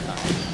ったんです